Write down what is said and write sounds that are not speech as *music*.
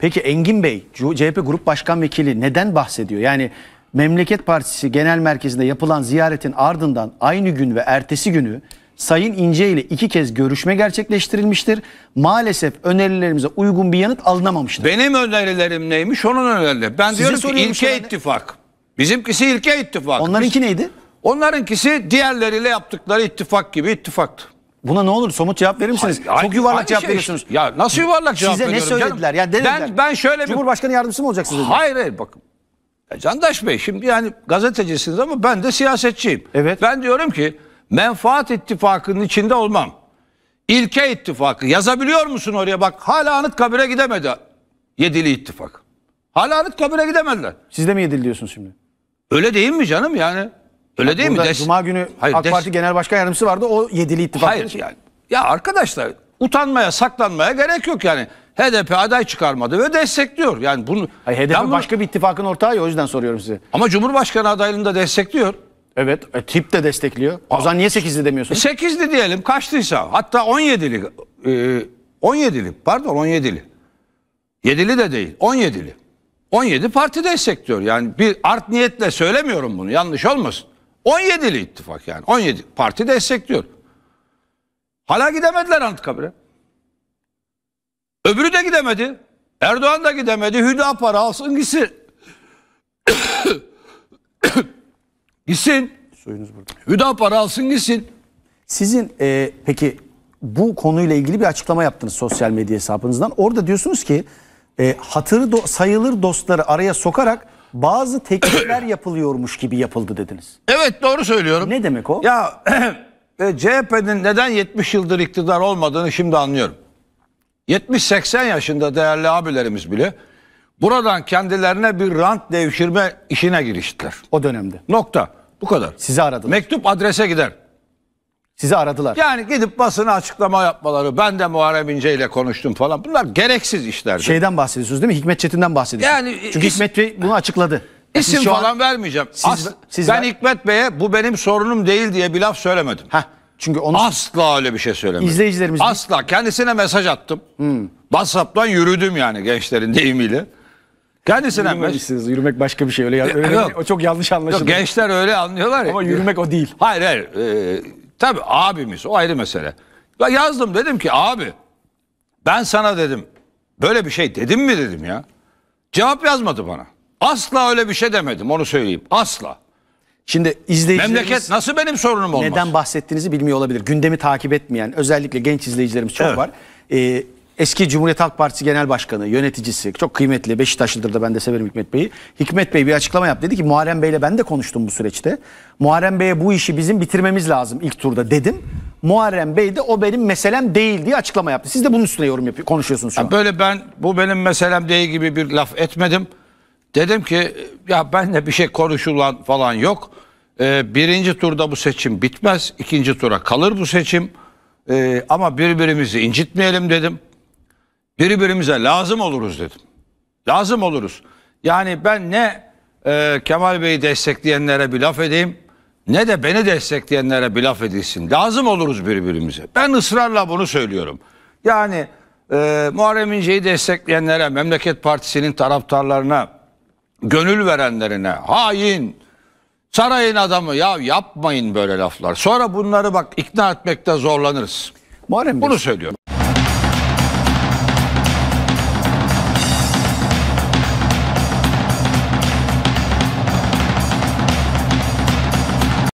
Peki Engin Bey, CHP Grup Başkan Vekili neden bahsediyor? Yani Memleket Partisi Genel Merkezi'nde yapılan ziyaretin ardından aynı gün ve ertesi günü Sayın İnce ile iki kez görüşme gerçekleştirilmiştir. Maalesef önerilerimize uygun bir yanıt alınamamıştır. Benim önerilerim neymiş onun önerileri. Ben diyorum ki ilke anda. ittifak. Bizimkisi ilke ittifak. Onlarınki neydi? Onlarınkisi diğerleriyle yaptıkları ittifak gibi ittifaktı. Buna ne olur somut cevap verir misiniz? Aynı- Çok yuvarlak aynı cevap şey veriyorsunuz. Ya nasıl yuvarlak cevap Size ne veriyorum canım? söylediler? Ya dediler. ben, ben şöyle bir... Cumhurbaşkanı yardımcısı mı olacaksınız? Hayır hayır bakın. Ya Candaş Bey şimdi yani gazetecisiniz ama ben de siyasetçiyim. Evet. Ben diyorum ki menfaat ittifakının içinde olmam. İlke ittifakı yazabiliyor musun oraya bak hala Anıtkabir'e gidemedi Yedili ittifak. Hala Anıtkabir'e gidemediler. Siz de mi yedil diyorsunuz şimdi? Öyle değil mi canım yani? Öyle değil mi? Des- Cuma günü Hayır, AK des- Parti Genel Başkan Yardımcısı vardı. O yedili ittifak. Hayır yani. Ya arkadaşlar utanmaya saklanmaya gerek yok yani. HDP aday çıkarmadı ve destekliyor. Yani bunu Hayır, HDP Ben bunu- başka bir ittifakın ortağı ya o yüzden soruyorum size. ama Cumhurbaşkanı adaylığını da destekliyor. Evet. E, tip de destekliyor. O zaman niye 8'li demiyorsunuz? 8'li diyelim kaçtıysa hatta 17'li e, 17'li pardon 17'li. 7'li de değil 17'li. 17 parti destekliyor. Yani bir art niyetle söylemiyorum bunu yanlış olmasın. 17'li ittifak yani 17 parti destekliyor. Hala gidemediler Anıtkabir'e. Öbürü de gidemedi. Erdoğan da gidemedi. Hüdapar alsın gitsin. *coughs* gitsin. Suyunuz burada. Hüdapar alsın gitsin. Sizin e, peki bu konuyla ilgili bir açıklama yaptınız sosyal medya hesabınızdan. Orada diyorsunuz ki e, hatırı do- sayılır dostları araya sokarak bazı teklifler *coughs* yapılıyormuş gibi yapıldı dediniz. Evet doğru söylüyorum. Ne demek o? Ya *coughs* e, CHP'nin neden 70 yıldır iktidar olmadığını şimdi anlıyorum. 70-80 yaşında değerli abilerimiz bile buradan kendilerine bir rant devşirme işine giriştiler. O dönemde. Nokta. Bu kadar. Sizi aradılar. Mektup adrese gider. Sizi aradılar. Yani gidip basına açıklama yapmaları, ben de Muharrem İnce ile konuştum falan. Bunlar gereksiz işlerdi. Şeyden bahsediyorsunuz değil mi? Hikmet Çetin'den bahsediyorsunuz. Yani Çünkü is- Hikmet Bey bunu açıkladı. Ya siz İsim şu an- falan vermeyeceğim. Siz- As- siz ben ver- Hikmet Bey'e bu benim sorunum değil diye bir laf söylemedim. Heh, çünkü onu Asla öyle bir şey söylemedim. İzleyicilerimiz- Asla. Kendisine mesaj attım. Hmm. WhatsApp'tan yürüdüm yani gençlerin deyimiyle. Kendisine mesaj. yürümemişsiniz. Yürümek başka bir şey. Öyle, öyle yok. o çok yanlış anlaşıldı. Yok, gençler öyle anlıyorlar ya. Ama yürümek o değil. Hayır hayır. Ee, tabii abimiz o ayrı mesele. Ya yazdım dedim ki abi ben sana dedim böyle bir şey dedim mi dedim ya. Cevap yazmadı bana. Asla öyle bir şey demedim onu söyleyeyim. Asla. Şimdi izleyicilerimiz Memleket nasıl benim sorunum olmaz? neden bahsettiğinizi bilmiyor olabilir. Gündemi takip etmeyen özellikle genç izleyicilerimiz çok Evet. var. Ee, eski Cumhuriyet Halk Partisi Genel Başkanı, yöneticisi, çok kıymetli Beşiktaşlıdır da ben de severim Hikmet Bey'i. Hikmet Bey bir açıklama yaptı. Dedi ki Muharrem Bey'le ben de konuştum bu süreçte. Muharrem Bey'e bu işi bizim bitirmemiz lazım ilk turda dedim. Muharrem Bey de o benim meselem değil diye açıklama yaptı. Siz de bunun üstüne yorum yapıyor, konuşuyorsunuz şu an. Böyle ben bu benim meselem değil gibi bir laf etmedim. Dedim ki ya ben de bir şey konuşulan falan yok. Ee, birinci turda bu seçim bitmez. ikinci tura kalır bu seçim. Ee, ama birbirimizi incitmeyelim dedim. Birbirimize lazım oluruz dedim. Lazım oluruz. Yani ben ne e, Kemal Bey'i destekleyenlere bir laf edeyim ne de beni destekleyenlere bir laf edilsin. Lazım oluruz birbirimize. Ben ısrarla bunu söylüyorum. Yani e, Muharrem İnce'yi destekleyenlere, Memleket Partisi'nin taraftarlarına, gönül verenlerine, hain, sarayın adamı ya yapmayın böyle laflar. Sonra bunları bak ikna etmekte zorlanırız. Muharrem Bunu söylüyorum.